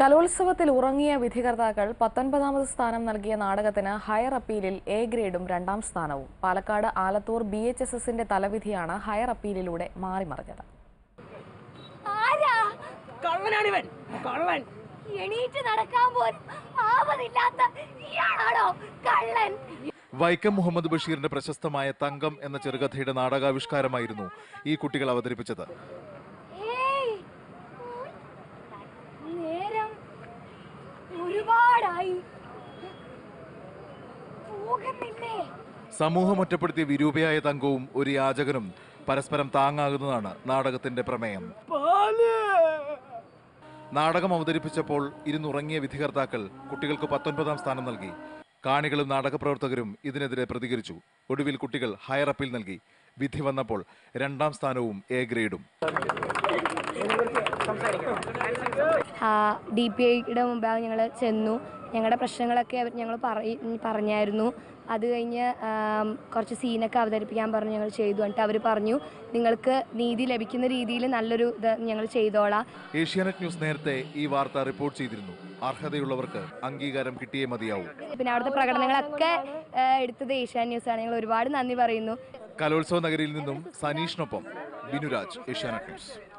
കലോത്സവത്തിൽ ഉറങ്ങിയ വിധികർത്താക്കൾ പത്തൊൻപതാമത് സ്ഥാനം നൽകിയ നാടകത്തിന് ഹയർ അപ്പീലിൽ എ ഗ്രേഡും രണ്ടാം സ്ഥാനവും. Palakkad Alathur B H S എസിന്റെ തലവിധിയാണ് ഹയർ അപ്പീലിലൂടെ മാറിമറിഞ്ഞത്. ആരാ? കള്ളനാണിവൻ. കള്ളൻ. എണീറ്റ് നടക്കാൻ പോലും ആവതില്ലാത്ത ഇയാളാണോ? കള്ളൻ. വൈക്കം മുഹമ്മദ് ബഷീറിന്റെ പ്രശസ്തമായ തങ്കം എന്ന ചെറുകഥയുടെ നാടകാവിഷ്കാരമായിരുന്നു ഈ കുട്ടികൾ അവതരിപ്പിച്ചത്. സമൂഹം ഒറ്റപ്പെടുത്തിയ വിരൂപയായ തങ്കവും ഒരു യാചകനും പരസ്പരം താങ്ങാകുന്നതാണ് നാടകത്തിന്റെ പ്രമേയം. നാടകം അവതരിപ്പിച്ചപ്പോൾ ഇരുന്നുറങ്ങിയ വിധികർത്താക്കൾ കുട്ടികൾക്ക് പത്തൊൻപതാം സ്ഥാനം നൽകി. കാണികളും നാടകപ്രവർത്തകരും ഇതിനെതിരെ പ്രതികരിച്ചു. ഒടുവിൽ കുട്ടികൾ ഹയർ അപ്പീൽ നൽകി. വിധി വന്നപ്പോൾ രണ്ടാം സ്ഥാനവും എ ഗ്രേഡും ഡി പി ഐയുടെ മുമ്പാകെ ഞങ്ങൾ ചെന്നു. ഞങ്ങളുടെ പ്രശ്നങ്ങളൊക്കെ അവർ ഞങ്ങൾ പറയി പറഞ്ഞായിരുന്നു. അത് കഴിഞ്ഞ് കുറച്ച് സീനൊക്കെ അവതരിപ്പിക്കാൻ പറഞ്ഞു ഞങ്ങൾ ചെയ്തു. എന്നിട്ട് അവർ പറഞ്ഞു നിങ്ങൾക്ക് നീതി ലഭിക്കുന്ന രീതിയിൽ നല്ലൊരു ഇത് ഞങ്ങൾ ചെയ്തോളാം. ഏഷ്യാനെറ്റ് ന്യൂസ് നേരത്തെ ഈ വാർത്ത റിപ്പോർട്ട് ചെയ്തിരുന്നു. അർഹതയുള്ളവർക്ക് അംഗീകാരം കിട്ടിയേ മതിയാവും. പിന്നെ അവിടുത്തെ പ്രകടനങ്ങളൊക്കെ എടുത്തത് ഏഷ്യാൻ ആണ്. ഞങ്ങൾ ഒരുപാട് നന്ദി പറയുന്നു. കലോത്സവ നഗരിയിൽ നിന്നും സനീഷിനൊപ്പം ബിനുരാജ് ഏഷ്യാനെറ്റ് ന്യൂസ്.